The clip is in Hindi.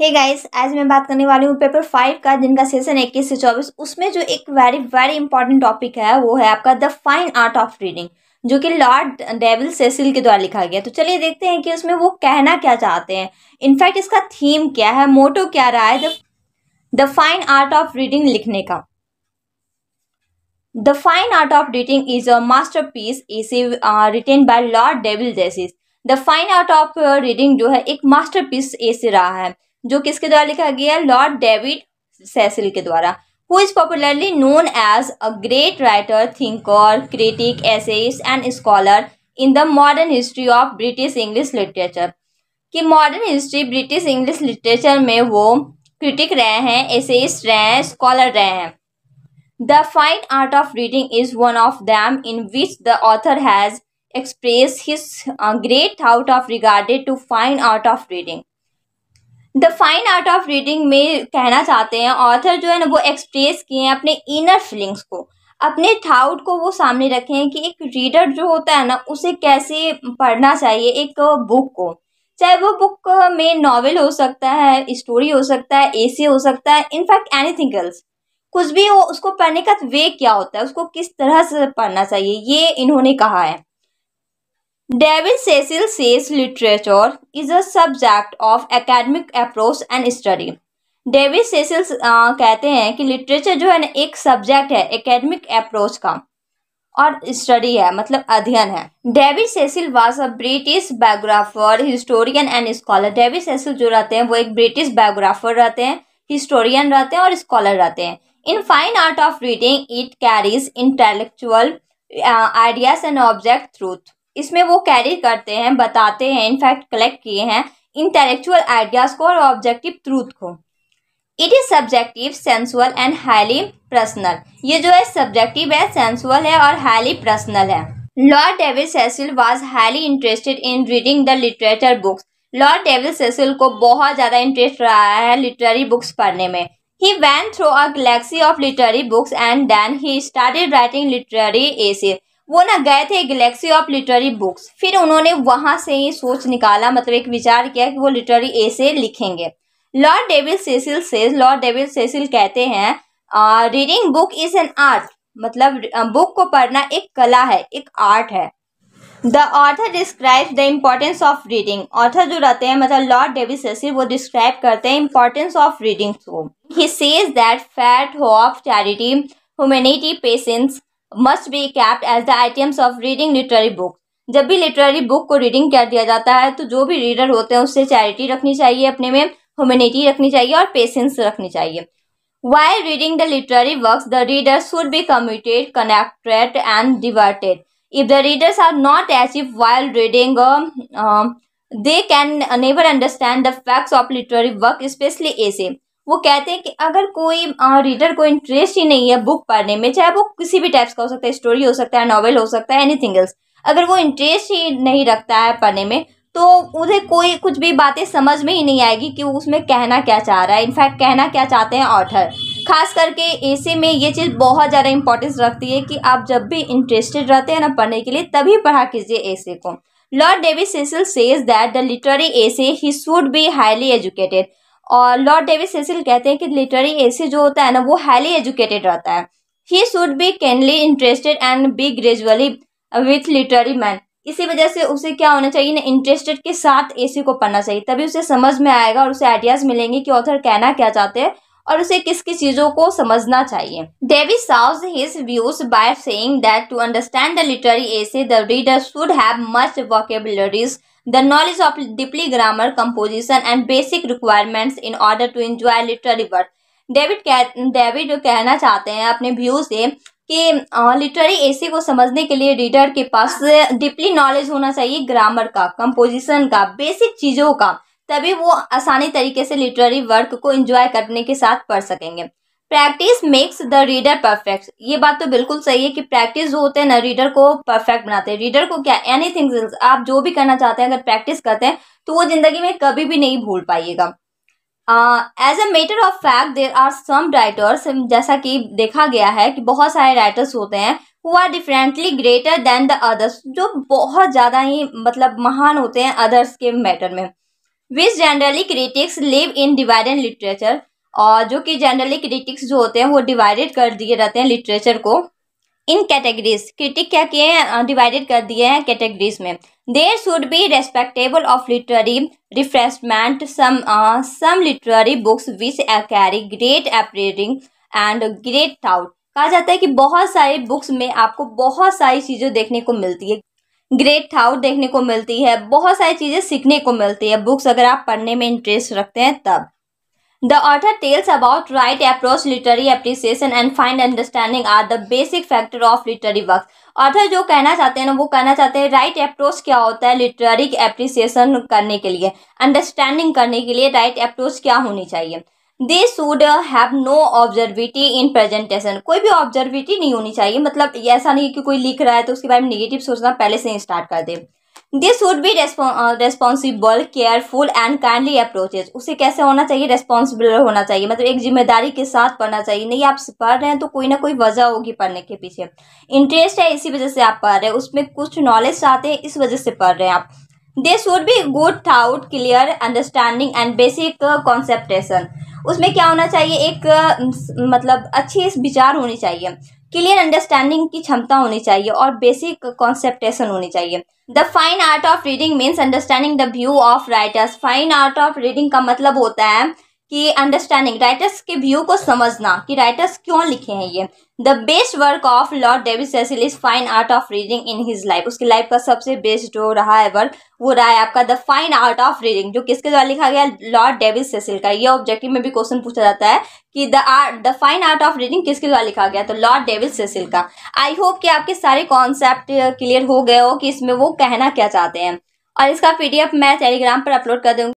हे गाइस आज मैं बात करने वाली हूँ पेपर फाइव का, जिनका सेशन इक्कीस से चौबीस, उसमें जो एक वेरी वेरी इंपॉर्टेंट टॉपिक है, वो है आपका the fine art of reading जो कि लॉर्ड डेविल सेसिल के द्वारा लिखा गया। तो चलिए देखते हैं कि उसमें वो कहना क्या चाहते हैं। इनफैक्ट इसका थीम क्या है मोटो क्या रहा है the fine art of reading लिखने का। The fine art of reading is a masterpiece is written by Lord David Cecil the fine art of reading जो है, एक मास्टर पीस ऐसे रहा है। जो किसके द्वारा लिखा गया है? लॉर्ड डेविड सेसिल के द्वारा। Who is popularly known as a great writer thinker critic essayist and scholar in the modern history of British English literature कि modern history British English literature में वो क्रिटिक रहे हैं एसेइस्ट रहे हैं स्कॉलर रहे हैं। The fine art of reading is one of them in which the author has express his great thought of regarded to fine art of reading the fine art of reading में कहना चाहते हैं ऑथर जो है ना, वो एक्सप्रेस किए हैं अपने इनर फीलिंग्स को। अपने थाउट को वो सामने रखे हैं कि एक रीडर जो होता है ना, उसे कैसे पढ़ना चाहिए एक बुक को। चाहे वो बुक में नॉवेल हो सकता है स्टोरी हो सकता है एसी हो सकता है इनफैक्ट एनीथिंग एल्स कुछ भी हो, उसको पढ़ने का वे क्या होता है, उसको किस तरह से पढ़ना चाहिए, ये इन्होंने कहा है। David Cecil says literature is a subject of academic approach and study. David Cecil कहते हैं कि लिटरेचर जो है ना, एक सब्जेक्ट है एकेडमिक अप्रोच का, और स्टडी है मतलब अध्ययन है। David Cecil was a British biographer historian and scholar David Cecil जो रहते हैं, वो एक ब्रिटिश बायोग्राफर रहते हैं हिस्टोरियन रहते हैं और स्कॉलर रहते हैं। In fine art of reading it carries intellectual ideas and object truth इसमें वो कैरी करते हैं, बताते हैं इनफैक्ट कलेक्ट किए हैं इंटेलेक्चुअल आइडियाज़ को और ऑब्जेक्टिव ट्रूथ को। It is subjective sensual and highly personal ये जो है सब्जेक्टिव है सेंसुअल है और हाईली पर्सनल है। Lord David Cecil was highly interested in reading the literature books Lord David Cecil को बहुत ज़्यादा इंटरेस्ट रहा है लिटरेरी बुक्स पढ़ने में। He when throw a galaxy of literary books and then he started writing literary essay वो ना गए थे गैलेक्सी ऑफ़ लिटरेरी बुक्स फिर उन्होंने वहाँ से ही सोच निकाला मतलब एक विचार किया कि वो लिटरेरी ए से लिखेंगे। लॉर्ड डेविल सेसिल से लॉर्ड डेविल सेसिल कहते हैं reading book is an art मतलब बुक को पढ़ना एक कला है, एक आर्ट है। The author describe the importance of reading author जो रहते हैं मतलब लॉर्ड डेविड सेसिल वो डिस्क्राइब करते हैं इम्पोर्टेंस ऑफ़ रीडिंग को he says that faith hope charity humanity patience must be kept as the items of reading literary book जब भी लिटरेरी बुक को रीडिंग कर दिया जाता है तो जो भी रीडर होते हैं, उससे चैरिटी रखनी चाहिए, अपने में ह्यूमिनिटी रखनी चाहिए और पेशेंस रखनी चाहिए। While reading the literary work the reader should be committed connected and diverted if the readers are not achieve while reading they can never understand the facts of literary work specially ऐसे वो कहते हैं कि अगर कोई रीडर को इंटरेस्ट ही नहीं है बुक पढ़ने में, चाहे वो किसी भी टाइप्स का हो सकता है स्टोरी हो सकता है नॉवेल हो सकता है एनीथिंग एल्स अगर वो इंटरेस्ट ही नहीं रखता है पढ़ने में तो उन्हें कोई कुछ भी बातें समझ में ही नहीं आएगी कि वो उसमें कहना क्या चाह रहा है। इनफैक्ट कहना क्या चाहते हैं ऑथर खास करके ऐसे में ये चीज़ बहुत ज़्यादा इंपॉर्टेंस रखती है कि आप जब भी इंटरेस्टेड रहते हैं ना पढ़ने के लिए, तभी पढ़ा कीजिए ऐसे को। Lord David Cecil says that the literary essay he should be highly educated और लॉर्ड डेविड सेसिल कहते हैं कि लिटरेरी ऐसे जो होता है ना, वो हाईली एजुकेटेड रहता है। He should be keenly interested and be gradually with literary man इसी वजह से उसे क्या होना चाहिए ना इंटरेस्टेड के साथ एसी को पढ़ना चाहिए, तभी उसे समझ में आएगा और उसे आइडियाज़ मिलेंगे कि ऑथर कहना क्या चाहते हैं। और उसे किस किस चीज़ों को समझना चाहिए David shows his views by saying that to understand the literary essay the reader should have much vocabularies the knowledge of deeply grammar, composition and basic requirements in order to enjoy literary work. David David कहना चाहते हैं अपने व्यू से कि लिटरेरी एसी को समझने के लिए रीडर के पास डीपली नॉलेज होना चाहिए ग्रामर का कंपोजिशन का बेसिक चीज़ों का तभी वो आसानी तरीके से लिटरेरी वर्क को एंजॉय करने के साथ पढ़ सकेंगे। Practice makes the reader perfect ये बात तो बिल्कुल सही है कि प्रैक्टिस जो होते हैं ना रीडर को परफेक्ट बनाते हैं। रीडर को क्या एनी थिंग आप जो भी करना चाहते हैं, अगर प्रैक्टिस करते हैं तो वो ज़िंदगी में कभी भी नहीं भूल पाइएगा। As a matter of fact there are some writers जैसा कि देखा गया है कि बहुत सारे राइटर्स होते हैं who are differently greater than the others जो बहुत ज़्यादा ही मतलब महान होते हैं अदर्स के मैटर में। Which generally critics live in divided literature और जो कि जनरली क्रिटिक्स जो होते हैं, वो डिवाइडेड कर दिए रहते हैं लिटरेचर को इन कैटेगरीज क्रिटिक क्या किए हैं? डिवाइडेड कर दिए हैं कैटेगरीज में. There should be respectable of literary refreshment some some literary books which carry great operating and great thought कहा जाता है कि बहुत सारी बुक्स में आपको बहुत सारी चीज़ें देखने को मिलती है। ग्रेट थाउट देखने को मिलती है, बहुत सारी चीज़ें सीखने को मिलती है, बुक्स अगर आप पढ़ने में इंटरेस्ट रखते हैं तब। The author tells about right approach literary appreciation and find understanding are the basic factor of literary work author जो कहना चाहते हैं ना, वो कहना चाहते हैं राइट अप्रोच क्या होता है लिटरी एप्रिसिएशन करने के लिए अंडरस्टैंडिंग करने के लिए राइट अप्रोच क्या होनी चाहिए। They should have no obscurity in presentation कोई भी ऑब्जर्विटी नहीं होनी चाहिए। मतलब ऐसा नहीं कि कोई लिख रहा है तो उसके बारे में निगेटिव सोचना पहले से ही स्टार्ट कर दे। They should be responsible careful and kindly approaches उसे कैसे होना चाहिए? रेस्पॉन्सिबल होना चाहिए। मतलब एक ज़िम्मेदारी के साथ पढ़ना चाहिए। नहीं, आप पढ़ रहे हैं तो कोई ना कोई वजह होगी पढ़ने के पीछे। इंटरेस्ट है इसी वजह से आप पढ़ रहे हैं। उसमें कुछ नॉलेज चाहते हैं, इस वजह से पढ़ रहे हैं आप। They should be good thought clear understanding and basic conceptation उसमें क्या होना चाहिए? एक मतलब अच्छी विचार होनी चाहिए। क्लियर अंडरस्टैंडिंग की क्षमता होनी चाहिए और बेसिक कॉन्सेप्टेशन होनी चाहिए। The fine art of reading means understanding the view of writers fine art of reading का मतलब होता है कि अंडरस्टैंडिंग राइटर्स के व्यू को समझना कि राइटर्स क्यों लिखे हैं ये? The best work of lord David Cecil is fine art of reading in his life उसकी लाइफ का सबसे बेस्ट जो रहा है वर्क वो रहा है आपका the fine art of reading जो किसके द्वारा लिखा गया? लॉर्ड डेविड सेसिल का। ये ऑब्जेक्टिव में भी क्वेश्चन पूछा जाता है कि the art the fine art of reading किसके द्वारा लिखा गया? तो लॉर्ड डेविड सेसिल का। आई होप कि आपके सारे कॉन्सेप्ट क्लियर हो गए हो कि इसमें वो कहना क्या चाहते हैं। और इसका पीडीएफ मैं टेलीग्राम पर अपलोड कर दूँगी।